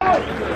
Ai!